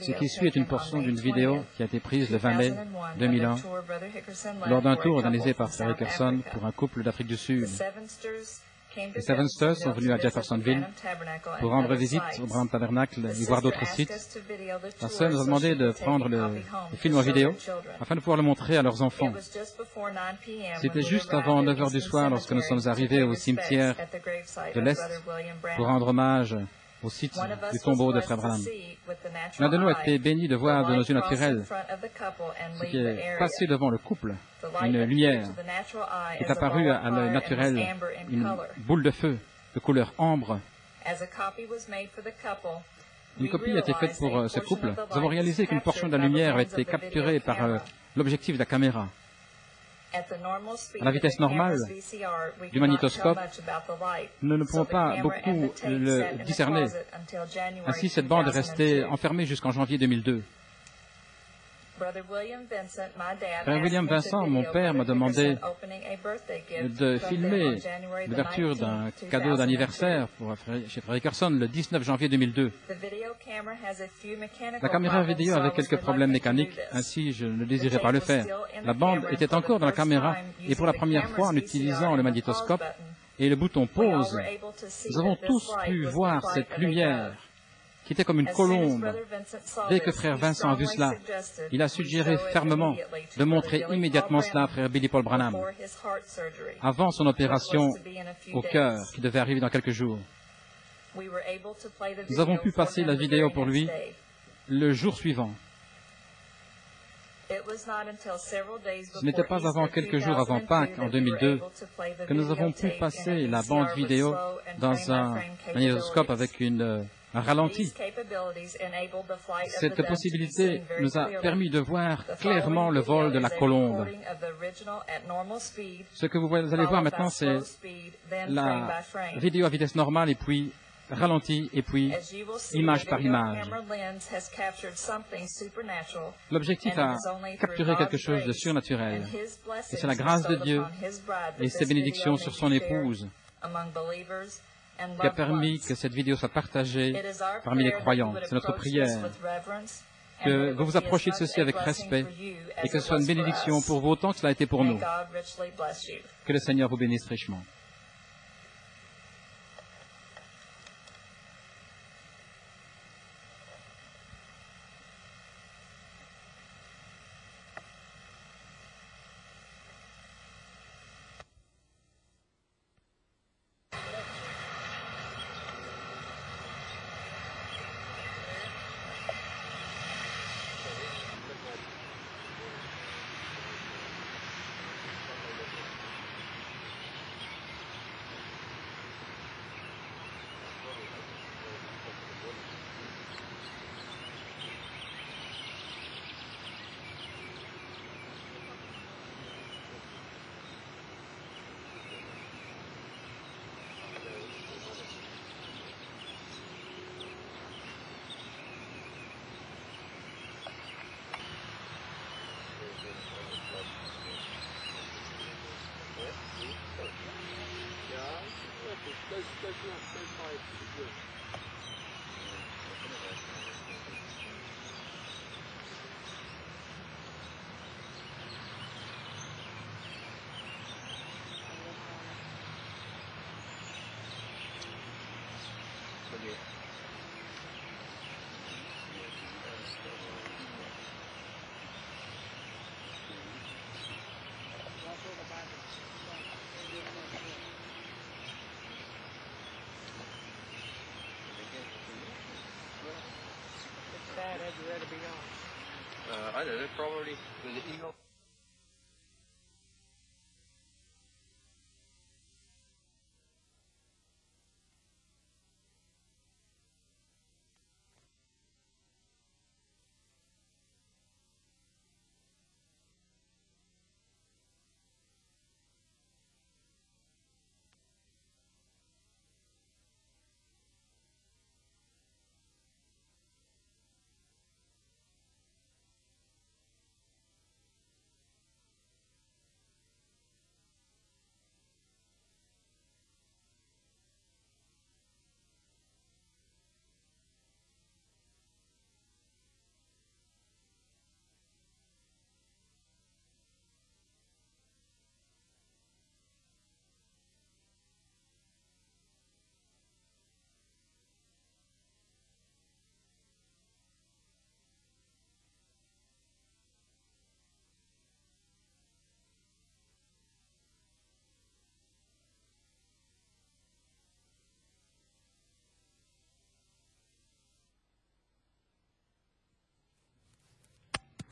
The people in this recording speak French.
Ce qui suit est une portion d'une vidéo qui a été prise le 20 mai 2001 lors d'un tour organisé par Frère Hickerson pour un couple d'Afrique du Sud. Les Seven Stars sont venus à Jeffersonville pour rendre visite au Branham Tabernacle et voir d'autres sites. La sœur nous a demandé de prendre le, le, film en vidéo afin de pouvoir le montrer à leurs enfants. C'était juste avant 9 heures du soir lorsque nous sommes arrivés au cimetière de l'Est pour rendre hommage au site du tombeau de Frère Branham. L'un de nous a été béni de voir de nos yeux naturels ce qui est passé devant le couple, une lumière qui est apparue à l'œil naturel, une boule de feu de couleur ambre. Une copie a été faite pour ce couple. Nous avons réalisé qu'une portion de la lumière a été capturée par l'objectif de la caméra. À la vitesse normale du magnétoscope, nous ne pouvons pas beaucoup le discerner. Ainsi, cette bande est restée enfermée jusqu'en janvier 2002. Frère William Vincent, mon père, m'a demandé de filmer l'ouverture d'un cadeau d'anniversaire chez Frère Carson le 19 janvier 2002. La caméra vidéo avait quelques problèmes mécaniques, ainsi je ne désirais pas le faire. La bande était encore dans la caméra et pour la première fois, en utilisant le magnétoscope et le bouton pause, nous avons tous pu voir cette lumière qui était comme une colombe. Dès que frère Vincent a vu cela, il a suggéré fermement de montrer immédiatement cela à frère Billy Paul Branham, avant son opération au cœur qui devait arriver dans quelques jours. Nous avons pu passer la vidéo pour lui le jour suivant. Ce n'était pas avant quelques jours avant Pâques, en 2002, que nous avons pu passer la bande vidéo dans un magnétoscope avec une un ralenti. Cette possibilité nous a permis de voir clairement le vol de la colombe. Ce que vous allez voir maintenant, c'est la vidéo à vitesse normale et puis ralenti et puis image par image. L'objectif a capturé quelque chose de surnaturel. Et c'est la grâce de Dieu et ses bénédictions sur son épouse qui a permis que cette vidéo soit partagée parmi les croyants. C'est notre prière que vous vous approchiez de ceci avec respect et que ce soit une bénédiction pour vous autant que cela a été pour nous. Que le Seigneur vous bénisse richement. those, those, those pipes They're probably with the eagle.